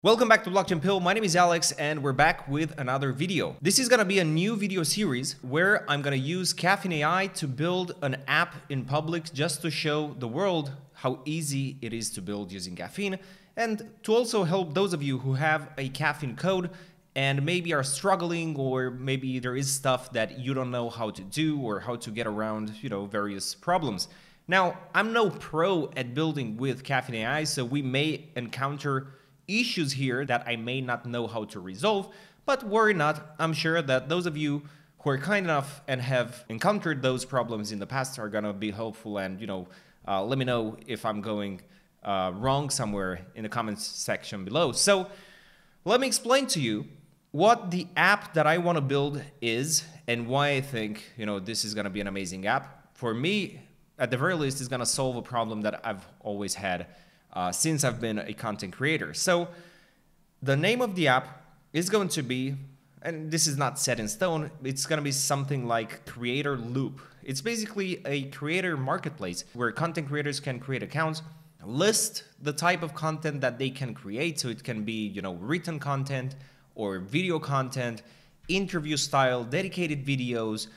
Welcome back to Blockchain Pill. My name is Alex and we're back with another video. This is gonna be a new video series where I'm gonna use Caffeine AI to build an app in public just to show the world how easy it is to build using caffeine and to also help those of you who have a caffeine code and maybe are struggling or maybe there is stuff that you don't know how to do or how to get around, you know, various problems. Now, I'm no pro at building with Caffeine AI, so we may encounter issues here that I may not know how to resolve, but worry not, I'm sure that those of you who are kind enough and have encountered those problems in the past are gonna be helpful and, you know, uh, let me know if I'm going uh, wrong somewhere in the comments section below. So let me explain to you what the app that I wanna build is and why I think, you know, this is gonna be an amazing app. For me, at the very least, it's gonna solve a problem that I've always had uh, since I've been a content creator. So the name of the app is going to be, and this is not set in stone, it's going to be something like Creator Loop. It's basically a creator marketplace where content creators can create accounts, list the type of content that they can create. So it can be, you know, written content or video content, interview style, dedicated videos,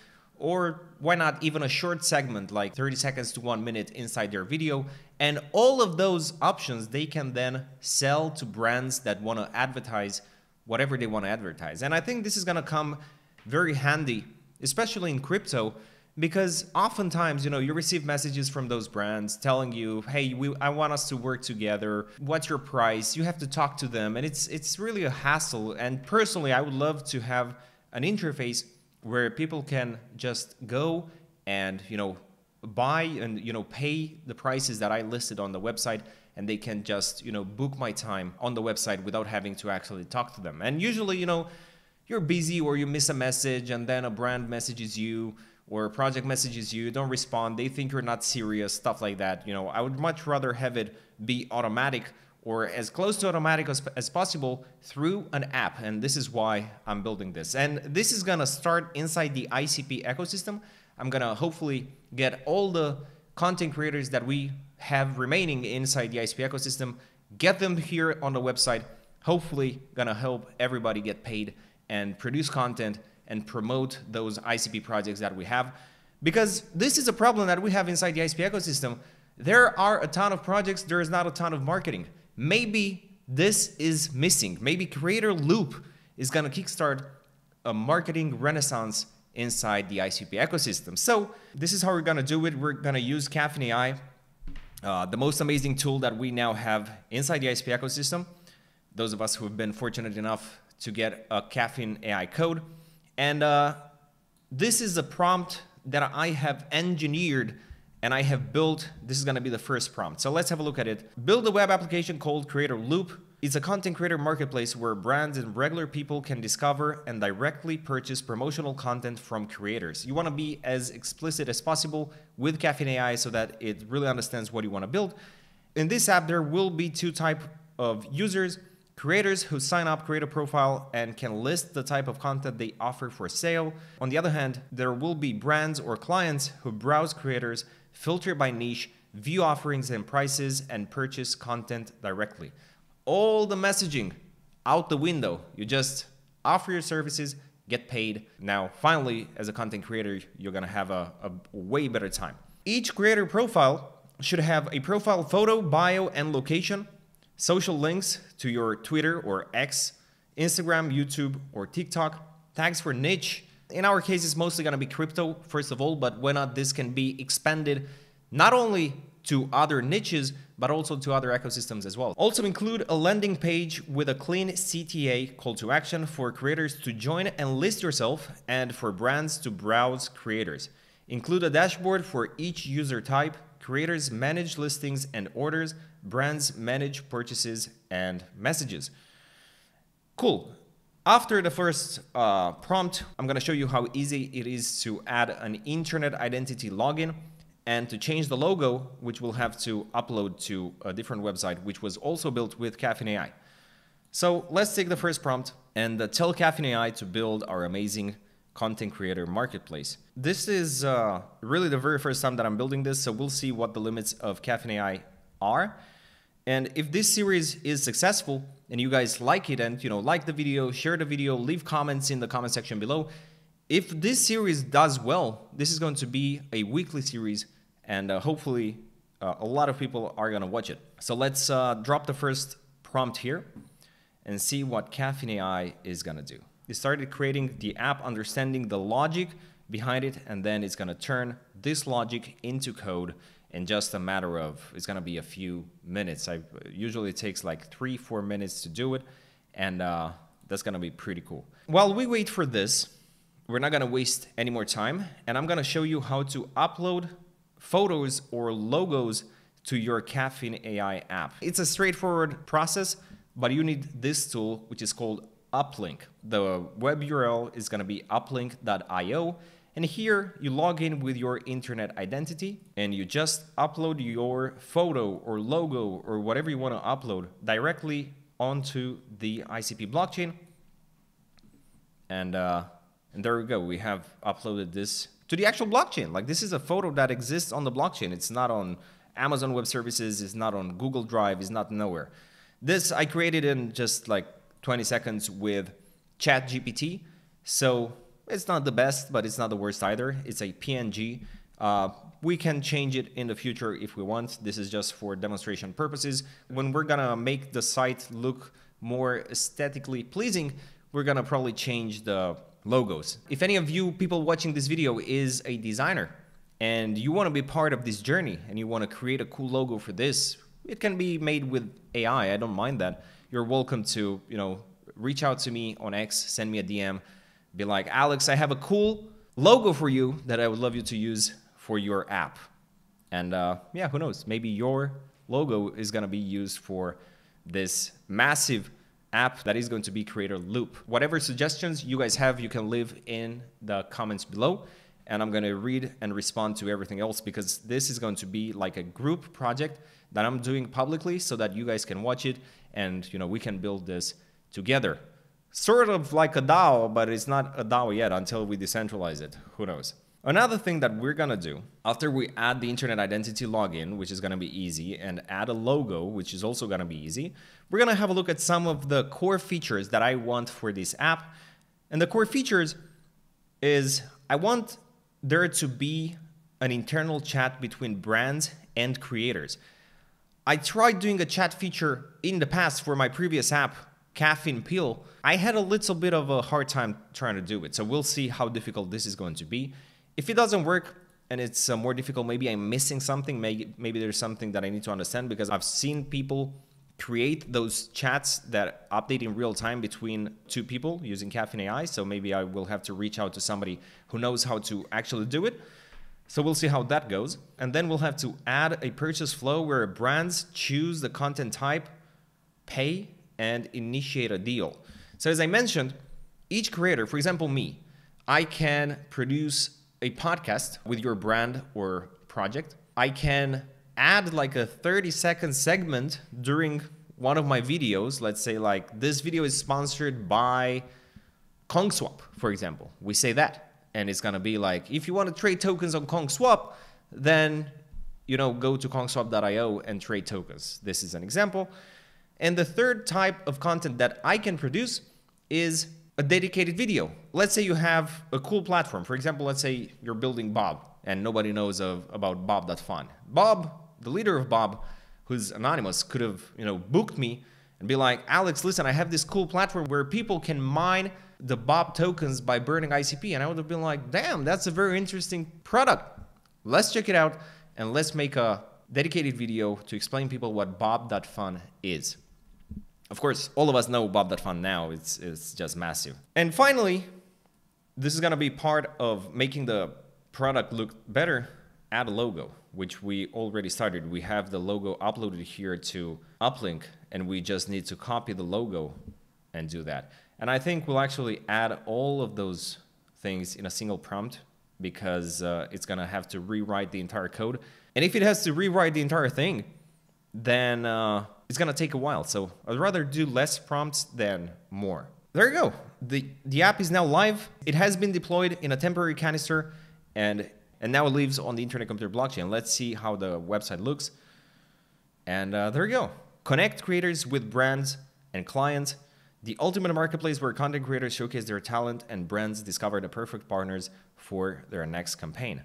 or why not even a short segment like 30 seconds to one minute inside their video. And all of those options they can then sell to brands that want to advertise whatever they want to advertise. And I think this is going to come very handy, especially in crypto, because oftentimes, you know, you receive messages from those brands telling you, "Hey, we, I want us to work together. What's your price?" You have to talk to them, and it's it's really a hassle. And personally, I would love to have an interface where people can just go and you know buy and you know pay the prices that I listed on the website and they can just you know book my time on the website without having to actually talk to them. And usually, you know, you're busy or you miss a message and then a brand messages you or a project messages you, don't respond, they think you're not serious, stuff like that. You know, I would much rather have it be automatic or as close to automatic as, as, possible through an app. And this is why I'm building this. And this is gonna start inside the ICP ecosystem. I'm gonna hopefully get all the content creators that we have remaining inside the ICP ecosystem, get them here on the website, hopefully gonna help everybody get paid and produce content and promote those ICP projects that we have. Because this is a problem that we have inside the ICP ecosystem. There are a ton of projects, there is not a ton of marketing maybe this is missing. Maybe Creator Loop is going to kickstart a marketing renaissance inside the ICP ecosystem. So this is how we're going to do it. We're going to use Caffeine AI, uh, the most amazing tool that we now have inside the ICP ecosystem. Those of us who have been fortunate enough to get a Caffeine AI code. And uh, this is a prompt that I have engineered and I have built, this is gonna be the first prompt. So let's have a look at it. Build a web application called Creator Loop. It's a content creator marketplace where brands and regular people can discover and directly purchase promotional content from creators. You wanna be as explicit as possible with Caffeine AI so that it really understands what you wanna build. In this app, there will be two type of users, creators who sign up, create a profile, and can list the type of content they offer for sale. On the other hand, there will be brands or clients who browse creators filter by niche, view offerings and prices, and purchase content directly. All the messaging out the window. You just offer your services, get paid. Now, finally, as a content creator, you're gonna have a, a way better time. Each creator profile should have a profile photo, bio, and location, social links to your Twitter or X, Instagram, YouTube, or TikTok, tags for niche, in our case, it's mostly going to be crypto, first of all, but why not this can be expanded not only to other niches, but also to other ecosystems as well. Also include a landing page with a clean CTA call to action for creators to join and list yourself and for brands to browse creators. Include a dashboard for each user type. Creators manage listings and orders. Brands manage purchases and messages. Cool. After the first uh, prompt, I'm going to show you how easy it is to add an internet identity login and to change the logo, which we'll have to upload to a different website, which was also built with Caffeine AI. So let's take the first prompt and uh, tell Caffeine AI to build our amazing content creator marketplace. This is uh, really the very first time that I'm building this, so we'll see what the limits of Caffeine AI are. And if this series is successful and you guys like it and you know like the video, share the video, leave comments in the comment section below. If this series does well, this is going to be a weekly series and uh, hopefully uh, a lot of people are going to watch it. So let's uh, drop the first prompt here and see what Caffeine AI is going to do. It started creating the app understanding the logic behind it and then it's going to turn this logic into code in just a matter of it's going to be a few minutes. I usually takes like three four minutes to do it and uh, that's going to be pretty cool. While we wait for this we're not going to waste any more time and i'm going to show you how to upload photos or logos to your caffeine ai app. It's a straightforward process but you need this tool which is called uplink. The web url is going to be uplink.io and here you log in with your internet identity and you just upload your photo or logo or whatever you want to upload directly onto the ICP blockchain. And, uh, and there we go. We have uploaded this to the actual blockchain. Like this is a photo that exists on the blockchain. It's not on Amazon Web Services. It's not on Google Drive. It's not nowhere. This I created in just like 20 seconds with ChatGPT. So it's not the best, but it's not the worst either. It's a PNG. Uh, we can change it in the future if we want. This is just for demonstration purposes. When we're gonna make the site look more aesthetically pleasing, we're gonna probably change the logos. If any of you people watching this video is a designer and you wanna be part of this journey and you wanna create a cool logo for this, it can be made with AI, I don't mind that. You're welcome to, you know, reach out to me on X, send me a DM, be like, Alex, I have a cool logo for you that I would love you to use for your app. And uh, yeah, who knows? Maybe your logo is going to be used for this massive app that is going to be Creator Loop. Whatever suggestions you guys have, you can leave in the comments below. And I'm going to read and respond to everything else because this is going to be like a group project that I'm doing publicly so that you guys can watch it and you know we can build this together sort of like a DAO, but it's not a DAO yet until we decentralize it. Who knows? Another thing that we're gonna do after we add the internet identity login, which is gonna be easy, and add a logo, which is also gonna be easy, we're gonna have a look at some of the core features that I want for this app. And the core features is I want there to be an internal chat between brands and creators. I tried doing a chat feature in the past for my previous app caffeine pill, I had a little bit of a hard time trying to do it. So we'll see how difficult this is going to be. If it doesn't work and it's uh, more difficult, maybe I'm missing something. Maybe, maybe there's something that I need to understand because I've seen people create those chats that update in real time between two people using Caffeine AI. So maybe I will have to reach out to somebody who knows how to actually do it. So we'll see how that goes. And then we'll have to add a purchase flow where brands choose the content type, pay, and initiate a deal. So as I mentioned, each creator, for example, me, I can produce a podcast with your brand or project. I can add like a 30 second segment during one of my videos. Let's say like this video is sponsored by KongSwap, for example. We say that. And it's gonna be like, if you want to trade tokens on KongSwap, then you know, go to kongswap.io and trade tokens. This is an example. And the third type of content that I can produce is a dedicated video. Let's say you have a cool platform. For example, let's say you're building Bob and nobody knows of, about Bob.fun. Bob, the leader of Bob, who's anonymous, could have you know booked me and be like, Alex, listen, I have this cool platform where people can mine the Bob tokens by burning ICP. And I would have been like, damn, that's a very interesting product. Let's check it out and let's make a dedicated video to explain people what Bob.fun is. Of course, all of us know Bob.fun now. It's, it's just massive. And finally, this is going to be part of making the product look better. Add a logo, which we already started. We have the logo uploaded here to Uplink, and we just need to copy the logo and do that. And I think we'll actually add all of those things in a single prompt because uh, it's going to have to rewrite the entire code. And if it has to rewrite the entire thing, then uh, it's gonna take a while. So I'd rather do less prompts than more. There you go. The, the app is now live. It has been deployed in a temporary canister and, and now it lives on the Internet Computer blockchain. Let's see how the website looks. And uh, there you go. connect creators with brands and clients, the ultimate marketplace where content creators showcase their talent and brands discover the perfect partners for their next campaign.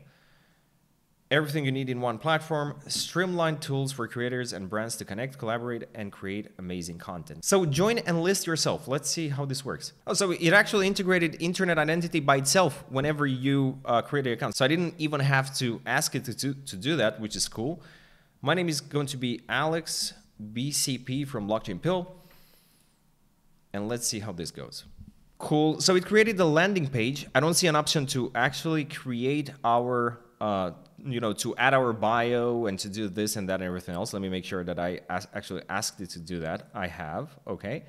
Everything you need in one platform, streamlined tools for creators and brands to connect, collaborate, and create amazing content. So join and list yourself. Let's see how this works. Oh, so it actually integrated internet identity by itself whenever you uh, create an account. So I didn't even have to ask it to, to, to do that, which is cool. My name is going to be Alex BCP from Blockchain Pill. And let's see how this goes. Cool. So it created the landing page. I don't see an option to actually create our uh, you know, to add our bio and to do this and that and everything else. Let me make sure that I as actually asked it to do that. I have, okay.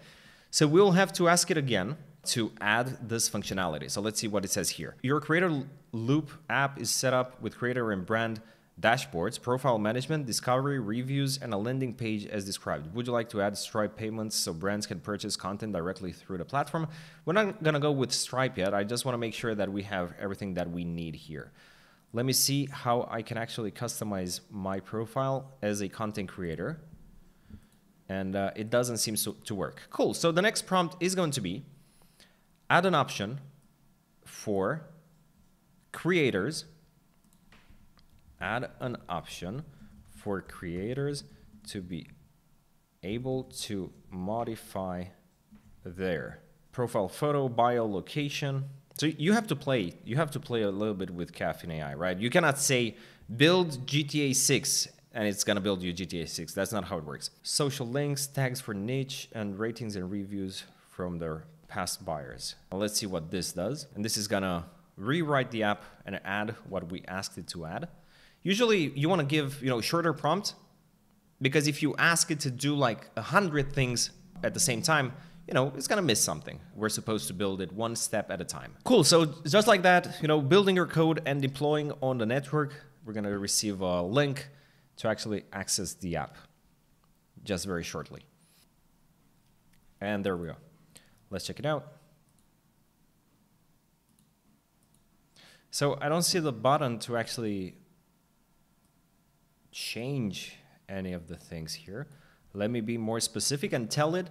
So we'll have to ask it again to add this functionality. So let's see what it says here. Your creator loop app is set up with creator and brand dashboards, profile management, discovery, reviews, and a landing page as described. Would you like to add Stripe payments so brands can purchase content directly through the platform? We're not gonna go with Stripe yet. I just wanna make sure that we have everything that we need here. Let me see how I can actually customize my profile as a content creator. And uh, it doesn't seem so, to work. Cool, so the next prompt is going to be add an option for creators, add an option for creators to be able to modify their profile photo, bio, location, so you have to play. You have to play a little bit with Caffeine AI, right? You cannot say build GTA 6 and it's gonna build you GTA 6. That's not how it works. Social links, tags for niche, and ratings and reviews from their past buyers. Let's see what this does. And this is gonna rewrite the app and add what we asked it to add. Usually you wanna give, you know, shorter prompt because if you ask it to do like a hundred things at the same time, you know, it's gonna miss something. We're supposed to build it one step at a time. Cool, so just like that, you know, building your code and deploying on the network, we're gonna receive a link to actually access the app just very shortly. And there we go. Let's check it out. So I don't see the button to actually change any of the things here. Let me be more specific and tell it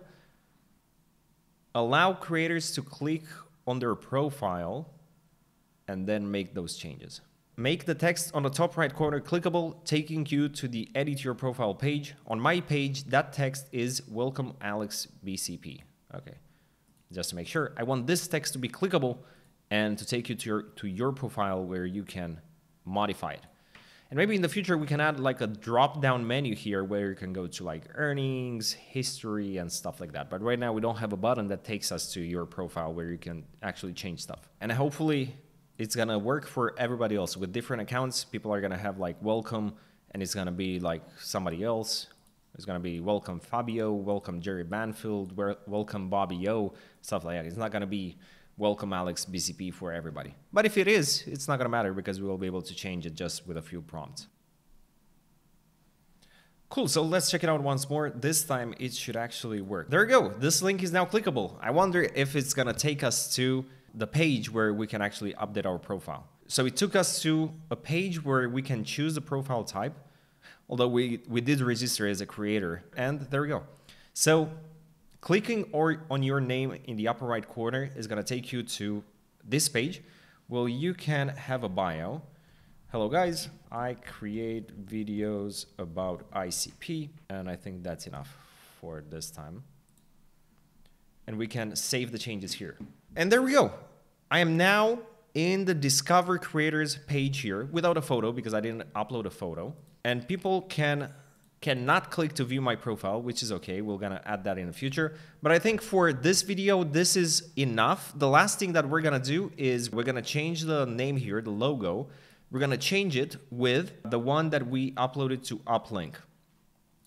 allow creators to click on their profile and then make those changes. Make the text on the top right corner clickable, taking you to the edit your profile page. On my page, that text is welcome Alex BCP. Okay, just to make sure, I want this text to be clickable and to take you to your, to your profile where you can modify it. And maybe in the future we can add like a drop down menu here where you can go to like earnings, history and stuff like that. But right now we don't have a button that takes us to your profile where you can actually change stuff. And hopefully it's gonna work for everybody else with different accounts. People are gonna have like welcome and it's gonna be like somebody else. It's gonna be welcome Fabio, welcome Jerry Banfield, welcome Bobby O, stuff like that. It's not gonna be welcome Alex BCP for everybody. But if it is, it's not going to matter because we will be able to change it just with a few prompts. Cool, so let's check it out once more. This time it should actually work. There we go. This link is now clickable. I wonder if it's going to take us to the page where we can actually update our profile. So it took us to a page where we can choose the profile type, although we, we did register as a creator. And there we go. So Clicking or on your name in the upper right corner is going to take you to this page where you can have a bio. Hello guys, I create videos about ICP and I think that's enough for this time. And we can save the changes here. And there we go. I am now in the Discover Creators page here without a photo because I didn't upload a photo. And people can cannot click to view my profile, which is okay. We're gonna add that in the future. But I think for this video, this is enough. The last thing that we're gonna do is we're gonna change the name here, the logo. We're gonna change it with the one that we uploaded to Uplink,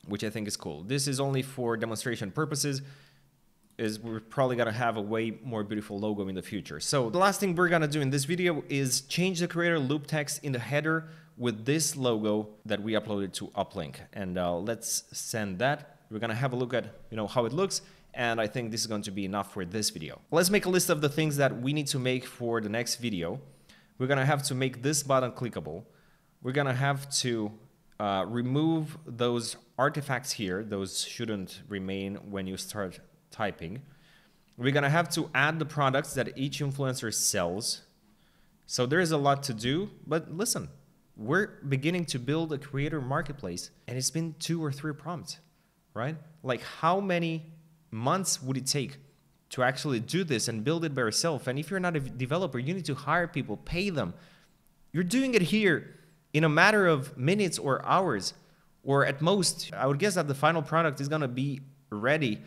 which I think is cool. This is only for demonstration purposes is we're probably gonna have a way more beautiful logo in the future. So the last thing we're gonna do in this video is change the creator loop text in the header with this logo that we uploaded to Uplink. And uh, let's send that. We're gonna have a look at you know how it looks and I think this is going to be enough for this video. Let's make a list of the things that we need to make for the next video. We're gonna have to make this button clickable. We're gonna have to uh, remove those artifacts here. Those shouldn't remain when you start typing. We're gonna have to add the products that each influencer sells. So there is a lot to do, but listen, we're beginning to build a creator marketplace and it's been two or three prompts, right? Like how many months would it take to actually do this and build it by yourself? And if you're not a developer, you need to hire people, pay them. You're doing it here in a matter of minutes or hours, or at most, I would guess that the final product is gonna be ready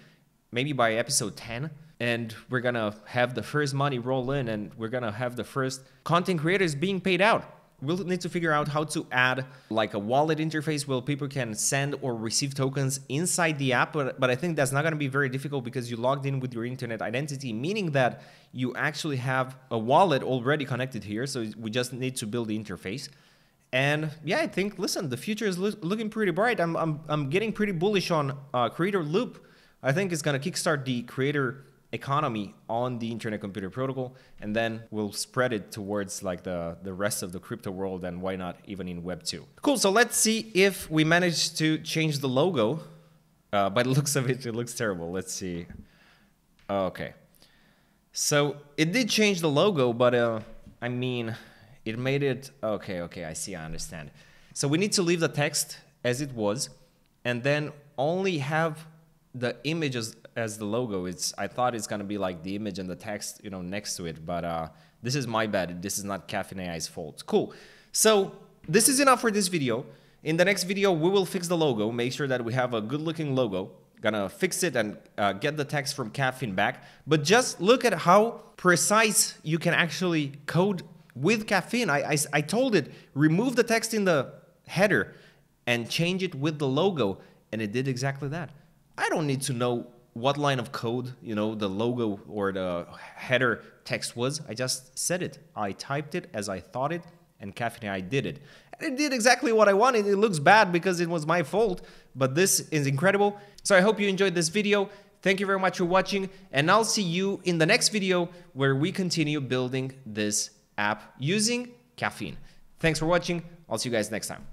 maybe by episode 10 and we're gonna have the first money roll in and we're gonna have the first content creators being paid out we'll need to figure out how to add like a wallet interface where people can send or receive tokens inside the app but, but i think that's not going to be very difficult because you logged in with your internet identity meaning that you actually have a wallet already connected here so we just need to build the interface. And yeah i think listen the future is lo looking pretty bright. I'm, I'm, I'm getting pretty bullish on uh, creator loop. I think it's going to kickstart the creator economy on the internet computer protocol and then we'll spread it towards like the the rest of the crypto world and why not even in web 2 cool so let's see if we manage to change the logo. Uh, by the looks of it it looks terrible. Let's see. Okay. So it did change the logo but uh, i mean it made it okay okay i see i understand. So we need to leave the text as it was and then only have the images as the logo. It's I thought it's gonna be like the image and the text, you know, next to it. But uh, this is my bad. This is not Caffeine AI's fault. Cool. So this is enough for this video. In the next video, we will fix the logo. Make sure that we have a good-looking logo. Gonna fix it and uh, get the text from Caffeine back. But just look at how precise you can actually code with Caffeine. I, I, I told it remove the text in the header and change it with the logo, and it did exactly that. I don't need to know what line of code, you know, the logo or the header text was. I just said it. I typed it as I thought it, and Caffeine AI did it. And it did exactly what I wanted. It looks bad because it was my fault, but this is incredible. So I hope you enjoyed this video. Thank you very much for watching, and I'll see you in the next video where we continue building this app using Caffeine. Thanks for watching. I'll see you guys next time.